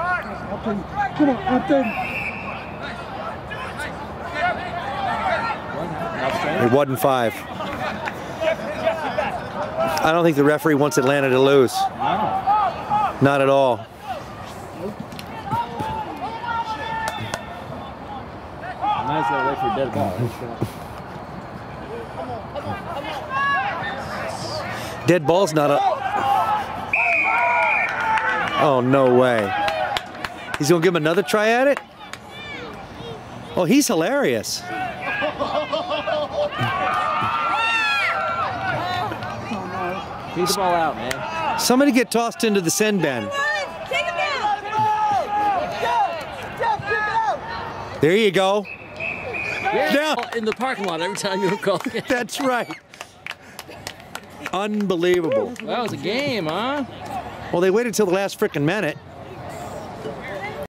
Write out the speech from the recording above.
Upton. Come on, Upton. It wasn't five. I don't think the referee wants Atlanta to lose. Not at all. Dead ball's not a. Oh, no way. He's going to give him another try at it? Oh, he's hilarious. Feed the ball out, man. Somebody get tossed into the sin bin. Take him down. There you go. Yeah. In the parking lot every time you call. That's right. Unbelievable. That was a game, huh? Well, they waited till the last freaking minute.